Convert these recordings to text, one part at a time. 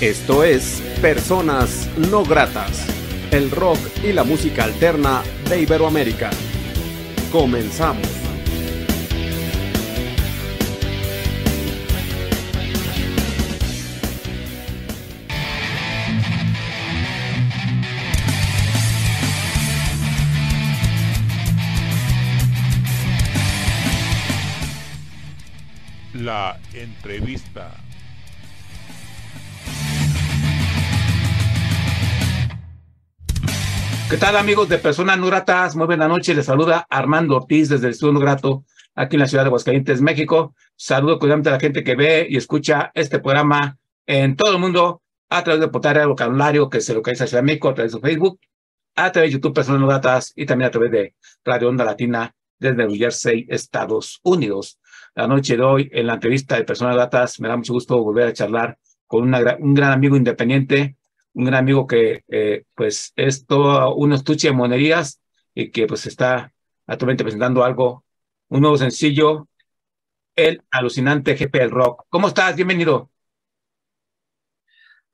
Esto es Personas No Gratas, el rock y la música alterna de Iberoamérica. Comenzamos. La entrevista. ¿Qué tal amigos de Personas No Gratas? Muy buena noche, les saluda Armando Ortiz desde el Estudio No Grato, aquí en la ciudad de Aguascalientes, México. Saludo cuidadamente a la gente que ve y escucha este programa en todo el mundo a través de Portal Vocabulario, que se localiza en Ciudad de México, a través de Facebook, a través de YouTube Personas No Gratas y también a través de Radio Onda Latina desde New Jersey, Estados Unidos. La noche de hoy, en la entrevista de Personas Gratas, me da mucho gusto volver a charlar con una, un gran amigo independiente, un gran amigo que eh, pues es todo un estuche de monerías y que pues está actualmente presentando algo, un nuevo sencillo, El alucinante jefe del rock. ¿Cómo estás? Bienvenido.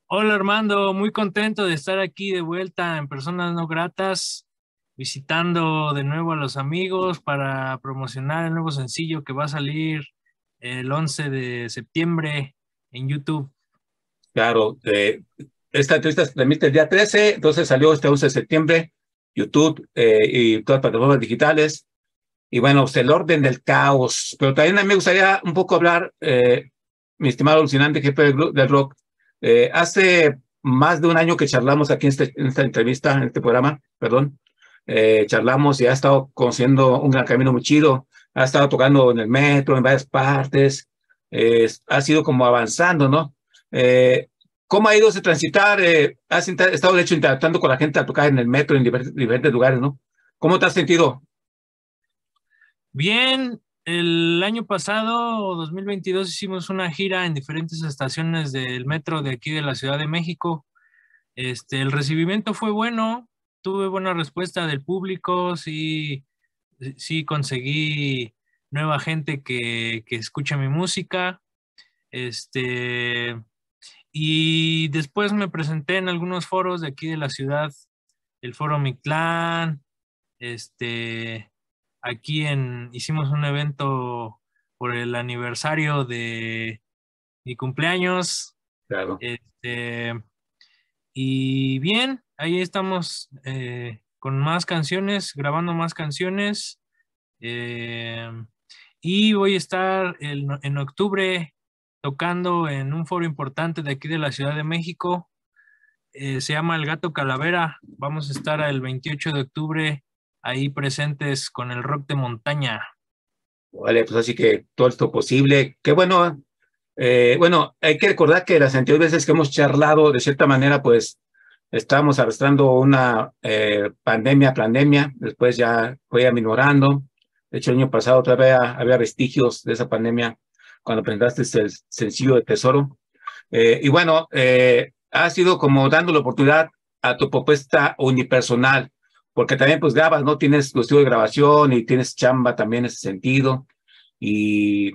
Hola Armando, muy contento de estar aquí de vuelta en Personas No Gratas, visitando de nuevo a los amigos para promocionar el nuevo sencillo que va a salir el 11 de septiembre en YouTube. Claro, eh, esta entrevista se transmite el día 13, entonces salió este 11 de septiembre, YouTube eh, y todas las plataformas digitales. Y bueno, pues el orden del caos. Pero también me gustaría un poco hablar, eh, mi estimado alucinante jefe del, del rock. Eh, hace más de un año que charlamos aquí en, este, en esta entrevista, en este programa, perdón. Eh, charlamos y ha estado conociendo un gran camino muy chido. Ha estado tocando en el metro, en varias partes. ha sido como avanzando, ¿no? Eh, ¿Cómo ha ido ese transitar? Eh, has estado, de hecho, interactuando con la gente a tocar en el metro en diferentes lugares, ¿no? ¿Cómo te has sentido? Bien, el año pasado, 2022, hicimos una gira en diferentes estaciones del metro de aquí de la Ciudad de México. Este, el recibimiento fue bueno, tuve buena respuesta del público, sí, sí conseguí nueva gente que, que escucha mi música. Este, y después me presenté en algunos foros de aquí de la ciudad, el foro Mictlán, este, aquí en, hicimos un evento por el aniversario de mi cumpleaños. Claro. Este, y bien, ahí estamos eh, con más canciones, grabando más canciones. Eh, y voy a estar en, en octubre tocando en un foro importante de aquí de la Ciudad de México. Eh, se llama El Gato Calavera. Vamos a estar el 28 de octubre ahí presentes con el rock de montaña. Vale, pues así que todo esto posible. Qué bueno. Eh, bueno, hay que recordar que las anteriores veces que hemos charlado, de cierta manera, pues estábamos arrastrando una eh, pandemia, pandemia. Después ya fue aminorando. De hecho, el año pasado todavía había vestigios de esa pandemia cuando presentaste el sencillo de Tesoro. Eh, y bueno, eh, ha sido como dando la oportunidad a tu propuesta unipersonal, porque también pues grabas, ¿no? Tienes tu estudio de grabación y tienes chamba también en ese sentido. Y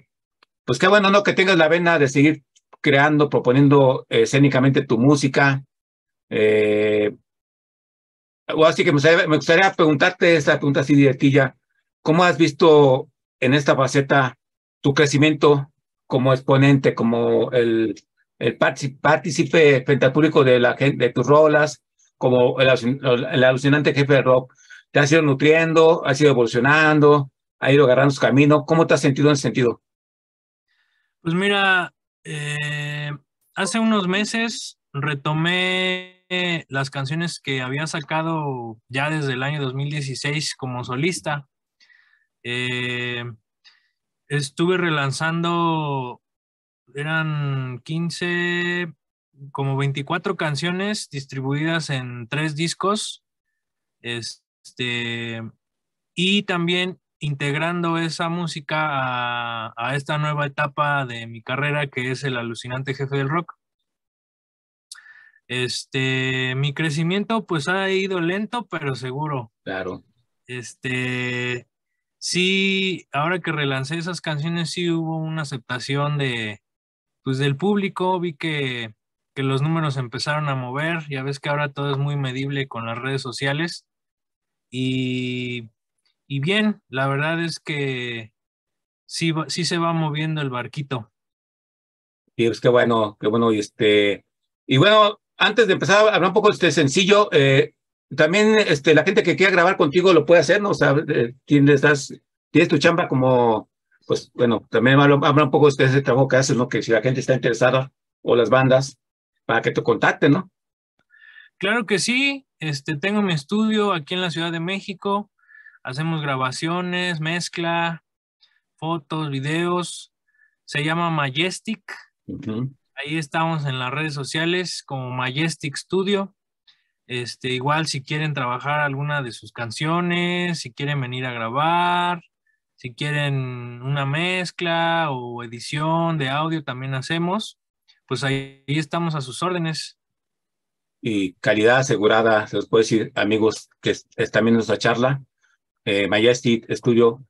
pues qué bueno, ¿no? Que tengas la vena de seguir creando, proponiendo escénicamente tu música. Eh, así que me gustaría, me gustaría preguntarte esta pregunta así directilla. ¿Cómo has visto en esta faceta tu crecimiento como exponente, como el, el partícipe frente al público de, la, de tus rolas, como el, alucinante jefe de rock. Te has ido nutriendo, has ido evolucionando, ha ido agarrando su camino. ¿Cómo te has sentido en ese sentido? Pues mira, eh, hace unos meses retomé las canciones que había sacado ya desde el año 2016 como solista. Eh, estuve relanzando, eran 15, como 24 canciones distribuidas en tres discos. Este, y también integrando esa música a, a, esta nueva etapa de mi carrera que es el alucinante jefe del rock. Este, mi crecimiento pues ha ido lento pero seguro. Claro. Este, sí, ahora que relancé esas canciones, sí hubo una aceptación de, pues, del público. Vi que que los números empezaron a mover. Ya ves que ahora todo es muy medible con las redes sociales. Y, y bien, la verdad es que sí, sí se va moviendo el barquito. Y es que bueno, qué bueno. Y, este, y bueno, antes de empezar hablar un poco de este sencillo, eh, también este, la gente que quiera grabar contigo lo puede hacer, ¿no? O sea, eh, tienes, tienes tu chamba como, pues bueno, también habla, un poco de ese trabajo que haces, ¿no? Que si la gente está interesada o las bandas, para que te contacten, ¿no? Claro que sí, este, tengo mi estudio aquí en la Ciudad de México, hacemos grabaciones, mezcla, fotos, videos, se llama Majestic, ahí estamos en las redes sociales como Majestic Studio, este, igual si quieren trabajar alguna de sus canciones, si quieren venir a grabar, si quieren una mezcla o edición de audio también hacemos pues ahí, estamos a sus órdenes. Y calidad asegurada, se los puedo decir, amigos que están viendo esta charla, eh, Majestic Studio,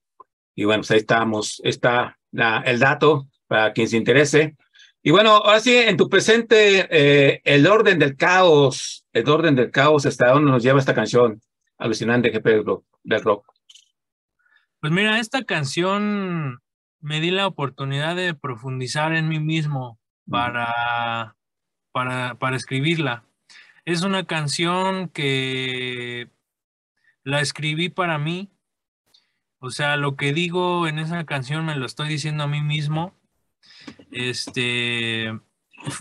y bueno, pues ahí estamos, está el dato para quien se interese. Y bueno, ahora sí, en tu presente, eh, el orden del caos, el orden del caos, ¿hasta dónde nos lleva esta canción alucinante GP del rock? Pues mira, esta canción me di la oportunidad de profundizar en mí mismo, para, para, para escribirla. Es una canción que la escribí para mí. O sea, lo que digo en esa canción me lo estoy diciendo a mí mismo. Este,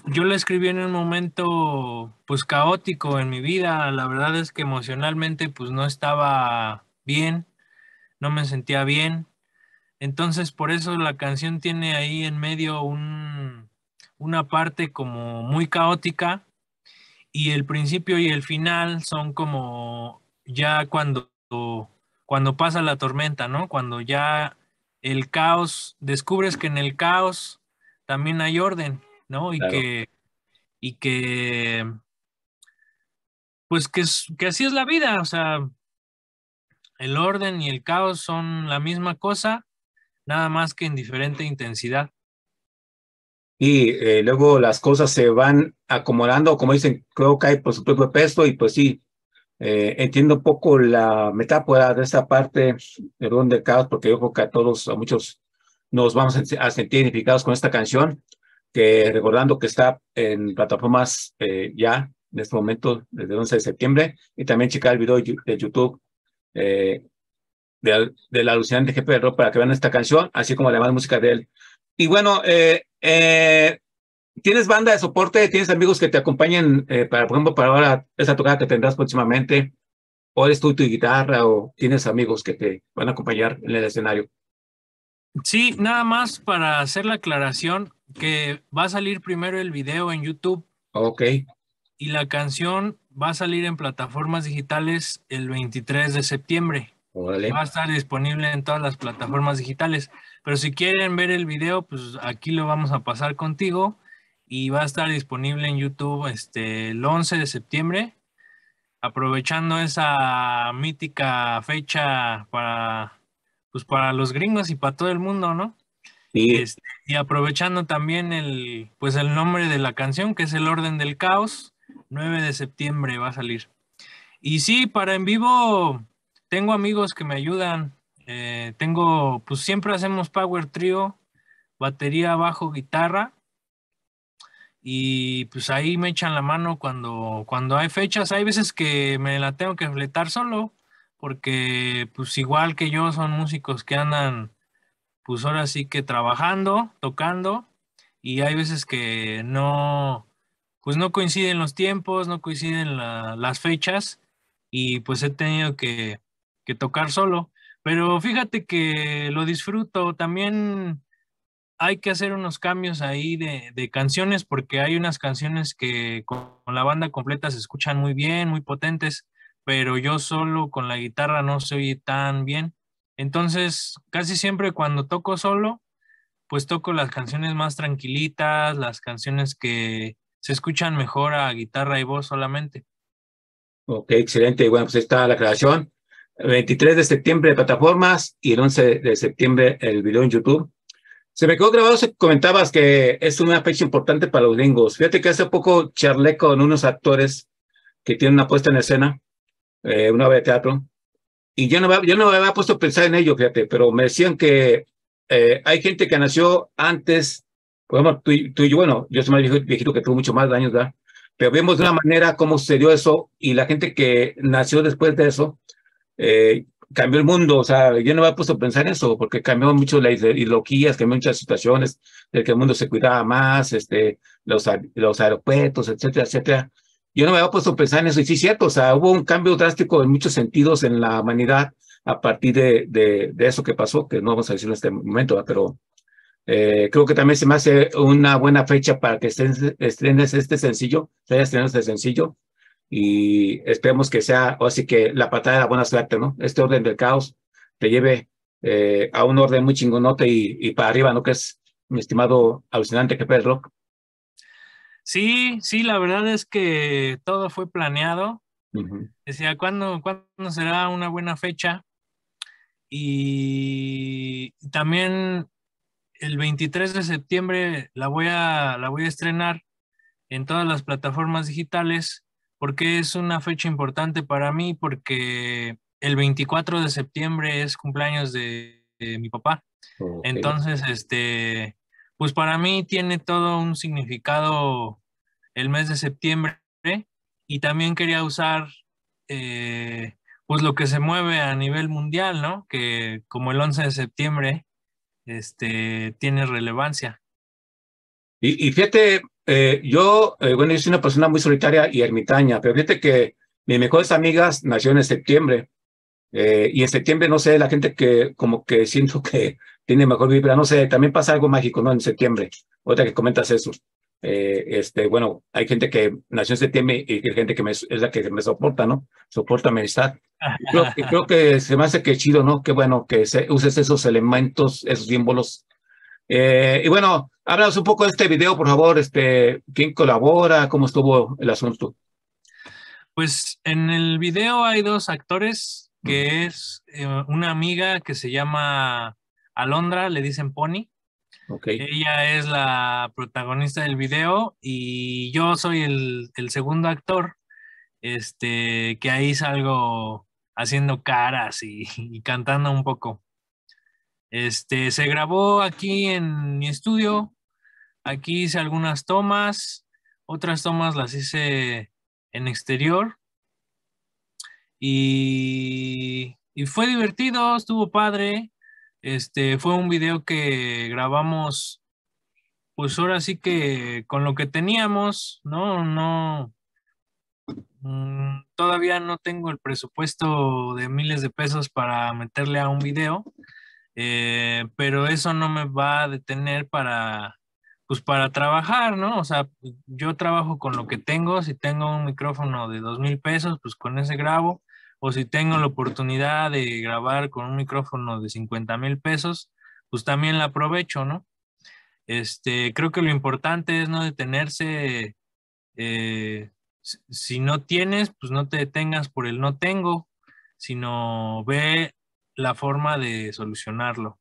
yo la escribí en un momento pues caótico en mi vida. La verdad es que emocionalmente pues no estaba bien, no me sentía bien. Entonces por eso la canción tiene ahí en medio un, una parte como muy caótica y el principio y el final son como ya cuando, cuando pasa la tormenta, ¿no? Cuando ya el caos, descubres que en el caos también hay orden, ¿no? Y que, y que, pues que, que así es la vida, o sea, el orden y el caos son la misma cosa, nada más que en diferente intensidad y eh, luego las cosas se van acomodando, como dicen, creo que hay por su propio peso y pues sí, eh, entiendo un poco la metáfora de esta parte de donde caos, porque yo creo que a todos, a muchos nos vamos a sentir identificados con esta canción, que recordando que está en plataformas eh, ya en este momento, desde el 11 de septiembre, y también checar el video de YouTube de, de, la alucinante jefe de rock para que vean esta canción, así como además música de él. Y bueno, eh, eh, ¿tienes banda de soporte? ¿Tienes amigos que te acompañen, eh, para, por ejemplo, para ahora esa tocada que tendrás próximamente? ¿O eres tú tu guitarra o tienes amigos que te van a acompañar en el escenario? Sí, nada más para hacer la aclaración que va a salir primero el video en YouTube. Ok. Y la canción va a salir en plataformas digitales el 23 de septiembre. Va a estar disponible en todas las plataformas digitales. Pero si quieren ver el video, pues aquí lo vamos a pasar contigo y va a estar disponible en YouTube este, el 11 de septiembre, aprovechando esa mítica fecha para, pues, para los gringos y para todo el mundo, ¿no? Este, y aprovechando también el, pues el nombre de la canción, que es El Orden del Caos, 9 de septiembre va a salir. Y sí, para en vivo tengo amigos que me ayudan. Eh, tengo, pues siempre hacemos Power Trio, batería, bajo, guitarra. Y pues ahí me echan la mano cuando, cuando hay fechas. Hay veces que me la tengo que fletar solo, porque pues igual que yo son músicos que andan, pues ahora sí que trabajando, tocando. Y hay veces que no, pues no coinciden los tiempos, no coinciden las fechas. Y pues he tenido que, que tocar solo. Pero fíjate que lo disfruto. También hay que hacer unos cambios ahí de, canciones porque hay unas canciones que con la banda completa se escuchan muy bien, muy potentes, pero yo solo con la guitarra no se oye tan bien. Entonces, casi siempre cuando toco solo, pues toco las canciones más tranquilitas, las canciones que se escuchan mejor a guitarra y voz solamente. Ok, excelente. Bueno, pues está la creación. 23 de septiembre plataformas y el 11 de septiembre el video en YouTube. Se me quedó grabado que comentabas que es una fecha importante para los gringos. Fíjate que hace poco charlé con unos actores que tienen una puesta en escena, eh, una obra de teatro, y yo no, yo no me había puesto a pensar en ello, fíjate, pero me decían que eh, hay gente que nació antes, por ejemplo, tú, y yo, bueno, yo soy más viejito, que tú, mucho más años, ¿verdad? Pero vemos de una manera cómo sucedió eso y la gente que nació después de eso eh, cambió el mundo. O sea, yo no me había puesto a pensar en eso porque cambió mucho las ideologías, cambió muchas situaciones, de que el mundo se cuidaba más, este, los, los aeropuertos, etcétera, etcétera. Yo no me había puesto a pensar en eso y sí, cierto, o sea, hubo un cambio drástico en muchos sentidos en la humanidad a partir de, de, de eso que pasó, que no vamos a decir en este momento, pero eh, creo que también se me hace una buena fecha para que estrenes este sencillo, se haya estrenado este sencillo y esperemos que sea, o así que la patada de la buena suerte, ¿no? Este orden del caos te lleve eh, a un orden muy chingonote y, y, para arriba, ¿no? Que es mi estimado alucinante del rock. Sí, sí, la verdad es que todo fue planeado. Decía, ¿cuándo, ¿cuándo será una buena fecha? Y también el 23 de septiembre la voy a, la voy a estrenar en todas las plataformas digitales porque es una fecha importante para mí porque el 24 de septiembre es cumpleaños de, mi papá. Entonces, este, pues para mí tiene todo un significado el mes de septiembre y también quería usar eh, pues lo que se mueve a nivel mundial, ¿no? Que como el 11 de septiembre este, tiene relevancia. Y, y fíjate, eh, yo, eh, bueno, yo soy una persona muy solitaria y ermitaña, pero fíjate que mis mejores amigas nacieron en septiembre. Eh, y en septiembre, no sé, la gente que como que siento que tiene mejor vibra, no sé, también pasa algo mágico, ¿no? En septiembre. Otra que comentas eso. este, bueno, hay gente que nació en septiembre y hay gente que me, es la que me soporta, ¿no? Soporta mi amistad. Creo, creo, que se me hace que chido, ¿no? Qué bueno que se, uses esos elementos, esos símbolos. Eh, y bueno, háblanos un poco de este video, por favor. Este, ¿Quién colabora? ¿Cómo estuvo el asunto? Pues en el video hay dos actores, que es eh, una amiga que se llama Alondra, le dicen Pony. Okay. Ella es la protagonista del video y yo soy el, el segundo actor, este, que ahí salgo haciendo caras y, cantando un poco. Este, se grabó aquí en mi estudio. Aquí hice algunas tomas, otras tomas las hice en exterior. Y, fue divertido, estuvo padre. Este, fue un video que grabamos, pues ahora sí que con lo que teníamos, ¿no? No, Mm, todavía no tengo el presupuesto de miles de pesos para meterle a un video, eh, pero eso no me va a detener para, pues para trabajar, ¿no? O sea, yo trabajo con lo que tengo, si tengo un micrófono de dos mil pesos, pues con ese grabo, o si tengo la oportunidad de grabar con un micrófono de 50 mil pesos, pues también la aprovecho, ¿no? Este, creo que lo importante es no detenerse eh, si no tienes, pues no te detengas por el no tengo, sino ve la forma de solucionarlo.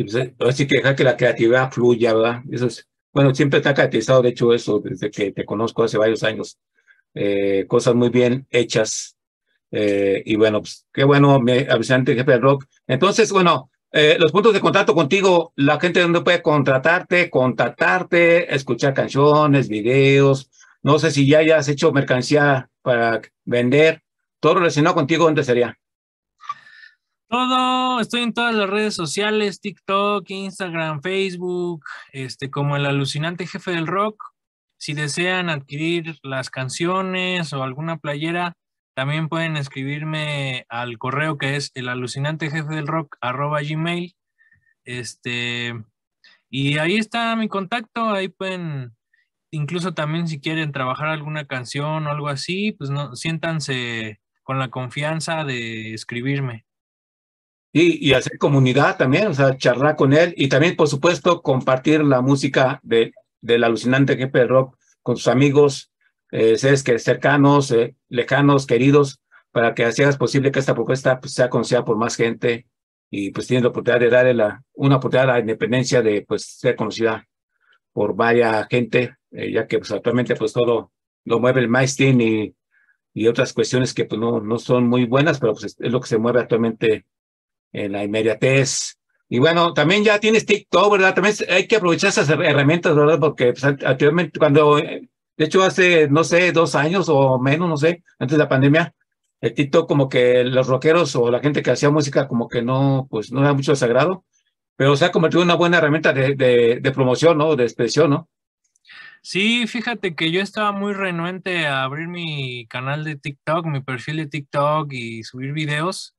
Y pues, así que deja que la creatividad fluya, ¿verdad? Eso es, bueno, siempre está caracterizado, de hecho, eso, desde que te conozco hace varios años. Eh, cosas muy bien hechas. Eh, y bueno, pues qué bueno, mi avisante jefe del rock. Entonces, bueno, eh, los puntos de contacto contigo, la gente donde puede contratarte, contactarte, escuchar canciones, videos, no sé si ya hayas hecho mercancía para vender. Todo relacionado contigo, ¿dónde sería? Todo, estoy en todas las redes sociales, TikTok, Instagram, Facebook, este, como el alucinante jefe del rock. Si desean adquirir las canciones o alguna playera, también pueden escribirme al correo que es el alucinante jefe del rock arroba gmail. Este, y ahí está mi contacto, ahí pueden incluso también si quieren trabajar alguna canción o algo así, pues no, siéntanse con la confianza de escribirme. Y, y hacer comunidad también, o sea, charlar con él y también, por supuesto, compartir la música de, del alucinante jefe de rock con sus amigos, eh, seres que cercanos, eh, lejanos, queridos, para que así hagas posible que esta propuesta pues, sea conocida por más gente y pues tiene la oportunidad de darle la, una oportunidad a la independencia de pues ser conocida por varias gente, eh, ya que pues actualmente pues todo lo mueve el MySteam y, y otras cuestiones que pues no, no son muy buenas, pero pues es lo que se mueve actualmente en la inmediatez. Y bueno, también ya tienes TikTok, ¿verdad? También hay que aprovechar esas herramientas, ¿verdad? Porque pues, anteriormente, cuando, de hecho, hace, no sé, dos años o menos, no sé, antes de la pandemia, el TikTok como que los rockeros o la gente que hacía música como que no, pues no era mucho desagrado, pero se ha convertido en una buena herramienta de, de, de promoción, ¿no? De expresión, ¿no? Sí, fíjate que yo estaba muy renuente a abrir mi canal de TikTok, mi perfil de TikTok y subir videos,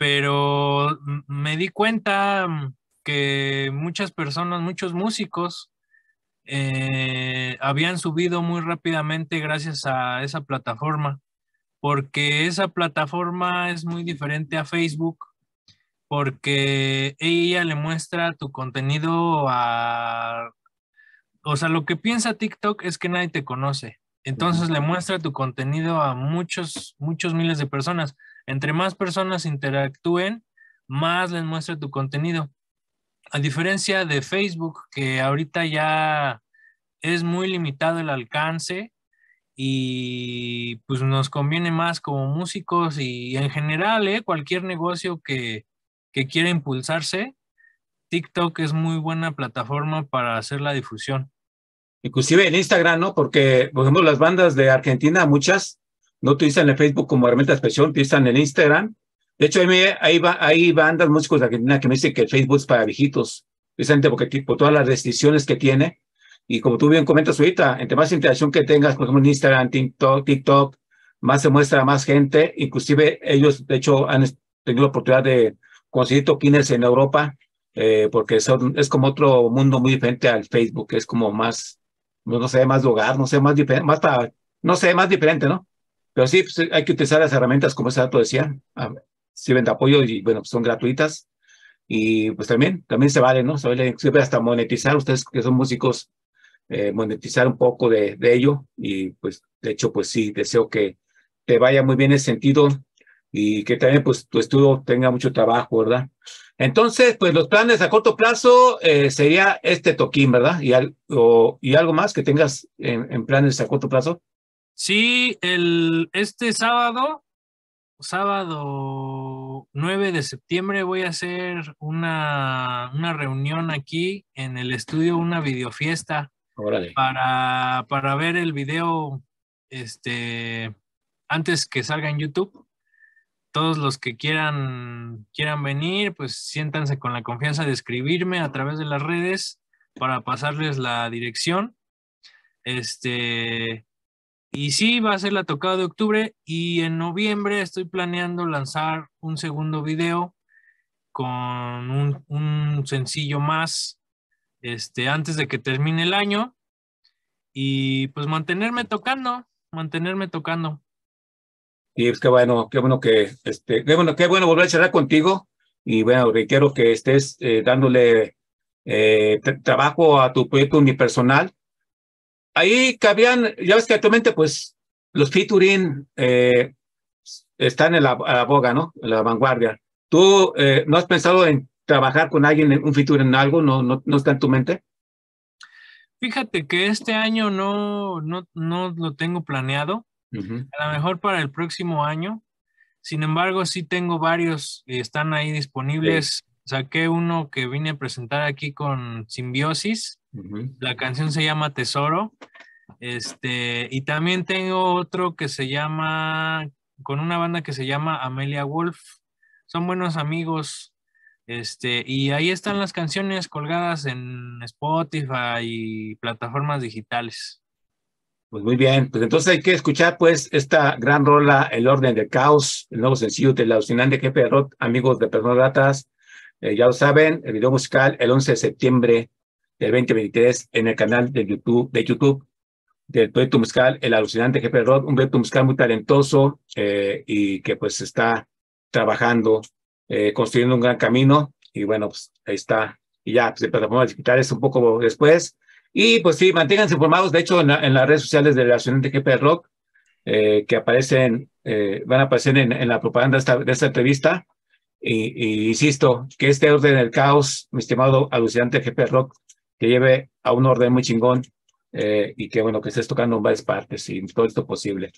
pero me di cuenta mm, que muchas personas, muchos músicos eh, habían subido muy rápidamente gracias a esa plataforma, porque esa plataforma es muy diferente a Facebook, porque ella le muestra tu contenido a... O sea, lo que piensa TikTok es que nadie te conoce. Entonces le muestra tu contenido a muchos, muchos miles de personas. Entre más personas interactúen, más les muestra tu contenido. A diferencia de Facebook, que ahorita ya es muy limitado el alcance y pues nos conviene más como músicos y en general, ¿eh? cualquier negocio que, que quiera impulsarse, TikTok es muy buena plataforma para hacer la difusión. Inclusive en Instagram, ¿no? Porque, por ejemplo, las bandas de Argentina, muchas, no utilizan el Facebook como herramienta de expresión, utilizan el Instagram. De hecho, hay, hay bandas, músicos de Argentina que me dicen que el Facebook es para viejitos, precisamente porque por todas las restricciones que tiene. Y como tú bien comentas ahorita, entre más interacción que tengas, por ejemplo, en Instagram, TikTok, TikTok, más se muestra más gente. Inclusive ellos, de hecho, han tenido la oportunidad de conseguir toquines en Europa, eh, porque son, es como otro mundo muy diferente al Facebook, es como más, no sé, más hogar, no sé, más diferente, más para, no sé, más diferente, ¿no? Pero sí, pues, hay que utilizar las herramientas como ese dato decía, sirven de apoyo y bueno, son gratuitas. Y pues también, también se vale, ¿no? Se vale hasta monetizar, ustedes que son músicos, eh, monetizar un poco de, de ello. Y pues, de hecho, pues sí, deseo que te vaya muy bien en ese sentido y que también pues tu estudio tenga mucho trabajo, ¿verdad? Entonces, pues los planes a corto plazo eh, sería este toquín, ¿verdad? Y, y algo más que tengas en, en planes a corto plazo. Sí, el, este sábado, sábado 9 de septiembre, voy a hacer una, una reunión aquí en el estudio, una videofiesta para, para ver el video este, antes que salga en YouTube. Todos los que quieran, quieran venir, pues siéntanse con la confianza de escribirme a través de las redes para pasarles la dirección. Este, y sí, va a ser la tocada de octubre y en noviembre estoy planeando lanzar un segundo video con un, sencillo más este, antes de que termine el año. Y pues mantenerme tocando, mantenerme tocando. Y es que bueno, qué bueno que, este, qué bueno, qué bueno volver a charlar contigo. Y bueno, requiero que estés eh, dándole eh, trabajo a tu proyecto unipersonal ahí cabían, ya ves que actualmente pues los featuring eh, están en la, boga, ¿no? En la vanguardia. ¿Tú eh, no has pensado en trabajar con alguien en un featuring en algo? ¿No, no, no está en tu mente? Fíjate que este año no, no, no lo tengo planeado. A lo mejor para el próximo año. Sin embargo, sí tengo varios que están ahí disponibles. Saqué uno que vine a presentar aquí con Simbiosis la canción se llama Tesoro. Este, y también tengo otro que se llama, con una banda que se llama Amelia Wolf. Son buenos amigos. Este, y ahí están las canciones colgadas en Spotify y plataformas digitales. Pues muy bien, pues entonces hay que escuchar pues esta gran rola, El Orden del Caos, el nuevo sencillo de la alucinante jefe de rock, amigos de Personas Ratas. Eh, ya lo saben, el video musical el 11 de septiembre del 2023 en el canal de YouTube, de YouTube del proyecto musical El Alucinante Jefe Rod, un proyecto musical muy talentoso eh, y que pues está trabajando, eh, construyendo un gran camino y bueno, pues ahí está. Y ya, pues de plataformas digitales un poco después. Y pues sí, manténganse informados, de hecho, en, las redes sociales del Alucinante Jefe Rock, eh, que aparecen, van a aparecer en, en la propaganda esta, de esta entrevista. Y, insisto, que este orden del caos, mi estimado alucinante jefe rock, que lleve a un orden muy chingón eh, y que bueno, que estés tocando en varias partes y todo esto posible.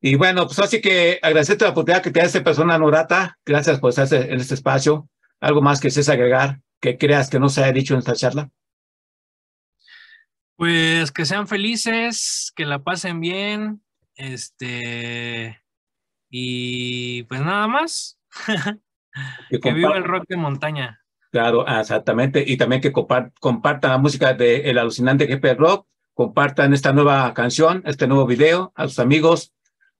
Y bueno, pues así que agradecerte la oportunidad que te da esta persona no Gracias por estar en este espacio. ¿Algo más que es agregar que creas que no se haya dicho en esta charla? Pues que sean felices, que la pasen bien, este, y pues nada más. que, viva el rock de montaña. Claro, exactamente. Y también que compartan la música de El Alucinante Jefe Rock, compartan esta nueva canción, este nuevo video a sus amigos,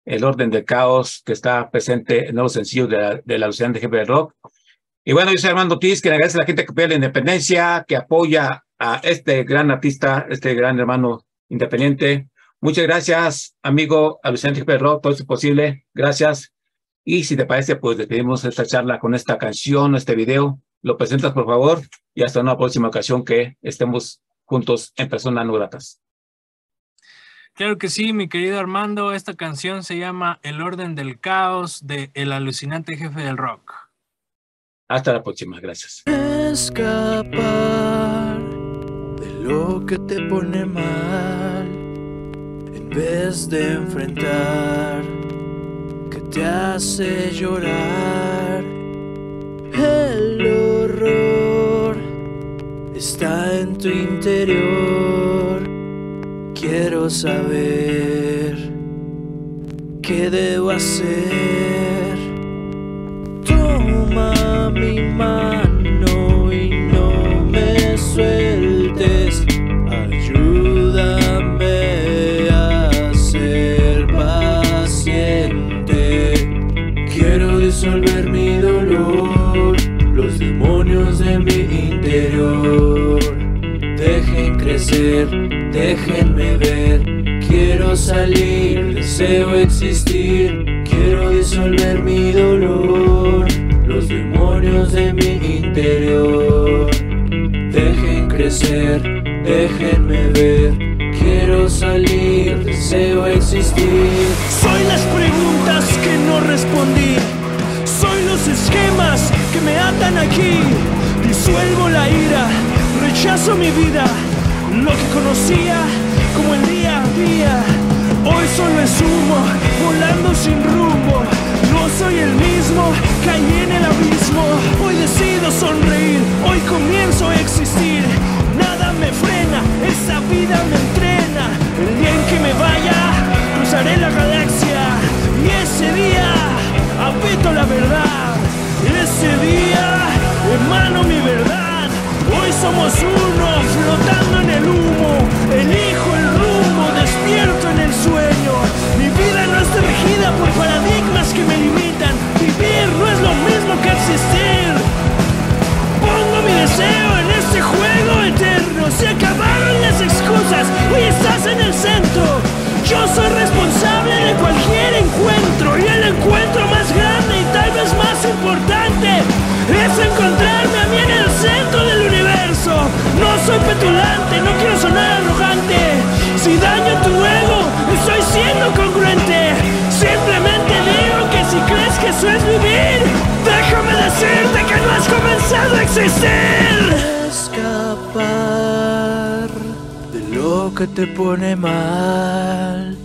El Orden del Caos, que está presente en los sencillos de del Alucinante Jefe Rock. Y bueno, yo soy Armando Tiz, que agradece a la gente que pide la independencia, que apoya a este gran artista, este gran hermano independiente. Muchas gracias, amigo Alucinante Jefe Rock, todo es posible. Gracias. Y si te parece, pues despedimos esta charla con esta canción, este video. Lo presentas, por favor, y hasta una próxima ocasión que estemos juntos en personas no gratas. Claro que sí, mi querido Armando. Esta canción se llama El orden del caos de El alucinante jefe del rock. Hasta la próxima, gracias. Escapar de lo que te pone mal en vez de enfrentar te hace llorar. El horror está en tu interior. Quiero saber qué debo hacer. Toma mi mano y no me sueltes. Déjenme ver, quiero salir, deseo existir, quiero disolver mi dolor, los demonios de mi interior. Dejen crecer, déjenme ver, quiero salir, deseo existir. Soy las preguntas que no respondí los esquemas que me atan aquí. Disuelvo la ira, rechazo mi vida, lo que conocía como el día a día. Hoy solo es humo, volando sin rumbo. No soy el mismo, caí en el abismo. Hoy decido sonreír, hoy comienzo a existir. Nada me frena, esta vida me entrena. El día en que me vaya, cruzaré la galaxia. Y ese día habito la verdad. Ese día hermano mi verdad. Hoy somos uno, flotando el humo. Elijo el rumbo, despierto en el sueño. Mi vida no está regida por paradigmas que me limitan. Vivir no es lo mismo que existir. Pongo mi deseo en este juego eterno. Se acabaron las excusas. Hoy estás en el centro. Yo soy responsable de cualquier encuentro y el encuentro más grande y tal vez más importante es encontrarme no quiero sonar arrogante. Si daño tu ego, estoy siendo congruente. Simplemente digo que si crees que eso es vivir, déjame decirte que no has comenzado a existir. Escapar lo que te pone mal,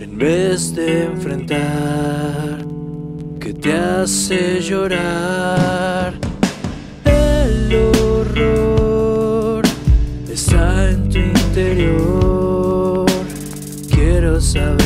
en vez de enfrentar, que te hace llorar. Interior. Quiero saber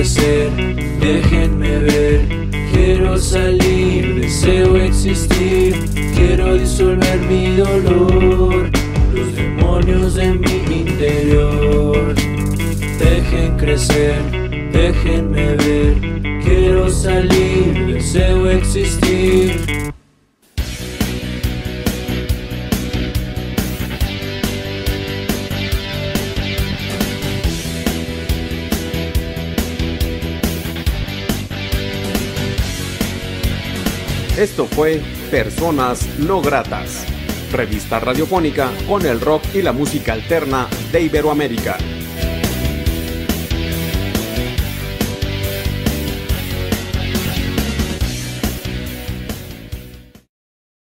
crecer, déjenme ver. Quiero salir, deseo existir. Quiero disolver mi dolor. Los demonios de mi interior. Dejen crecer, déjenme ver. Quiero salir, deseo existir. Esto fue Personas No Gratas, revista radiofónica con el rock y la música alterna de Iberoamérica.